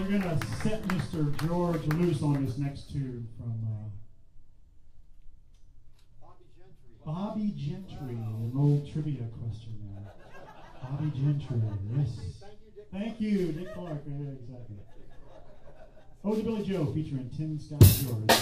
We're going to set Mr. George loose on this next tune from uh, Bobbie Gentry. An old trivia question there. Bobbie Gentry, yes. Thank you, Dick Clark. Yeah, exactly. Oh, to Billy Joe featuring Tim Scott George.